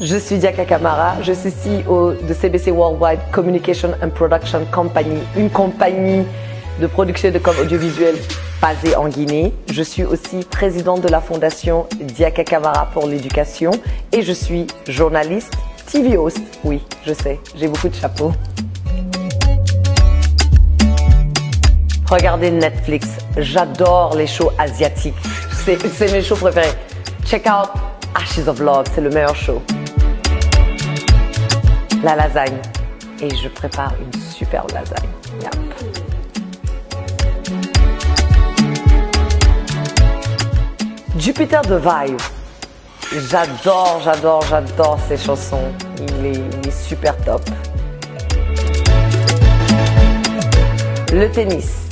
Je suis Diaka Kamara, je suis CEO de CBC Worldwide Communication and Production Company, une compagnie de production de com audiovisuel basée en Guinée. Je suis aussi présidente de la fondation Diaka Kamara pour l'éducation et je suis journaliste, TV host. Oui, je sais, j'ai beaucoup de chapeaux. Regardez Netflix, j'adore les shows asiatiques. C'est mes shows préférés. Check out Ashes of Love, c'est le meilleur show. La lasagne. Et je prépare une superbe lasagne. Jupiter de Vibe. J'adore, j'adore, j'adore ces chansons. Il est super top. Le tennis.